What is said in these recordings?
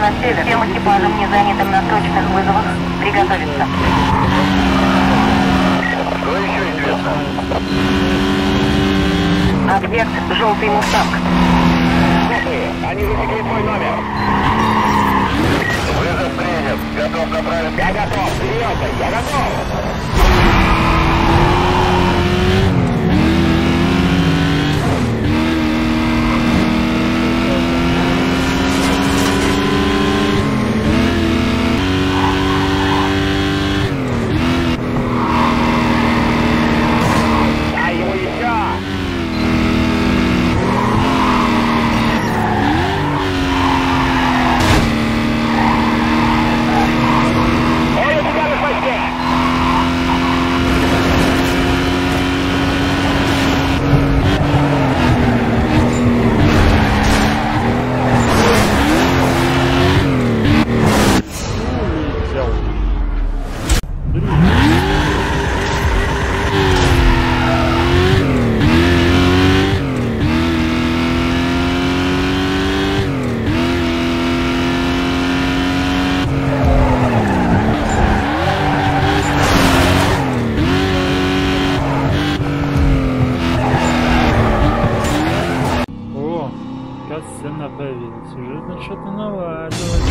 на север. Всем экипажам, не занятым на срочных вызовах, приготовиться. Что еще известно? Объект «Желтый мустанг». Они засекли твой номер. Вызов принят. Готов направить. Я готов. Серьезно, я готов. Налаживать.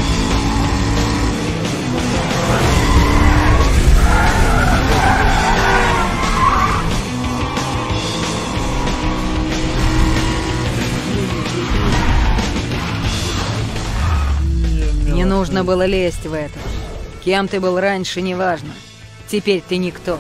Не нужно было лезть в это. Кем ты был раньше, неважно. Теперь ты никто.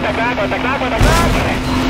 attack, attack, the attack!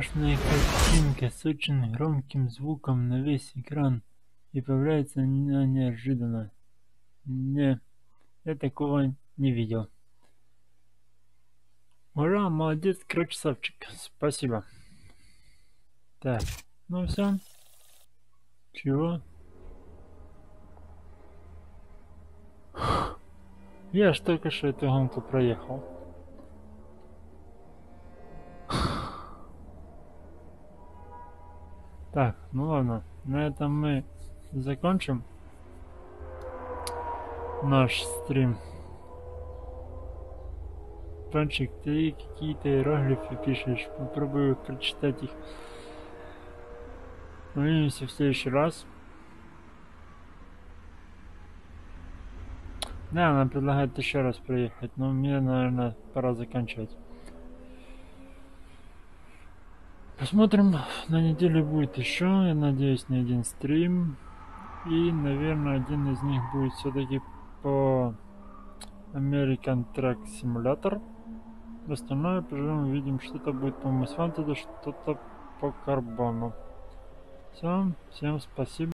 страшная картинка с очень громким звуком на весь экран и появляется она неожиданно. Не, я такого не видел. Ура, молодец, красавчик. Спасибо. Так, ну все. Чего? Я ж только что эту гонку проехал. Так, ну ладно, на этом мы закончим наш стрим. Панчик, ты какие-то иероглифы пишешь, попробую прочитать их. Увидимся в следующий раз. Да, она предлагает еще раз приехать, но мне, наверное, пора заканчивать. Посмотрим, на неделе будет еще, я надеюсь, не один стрим. И, наверное, один из них будет все-таки по American Truck Simulator. Остальное поживем увидим, что-то будет по Масфантеду, что-то по карбону. Все, всем спасибо.